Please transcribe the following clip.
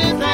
it is.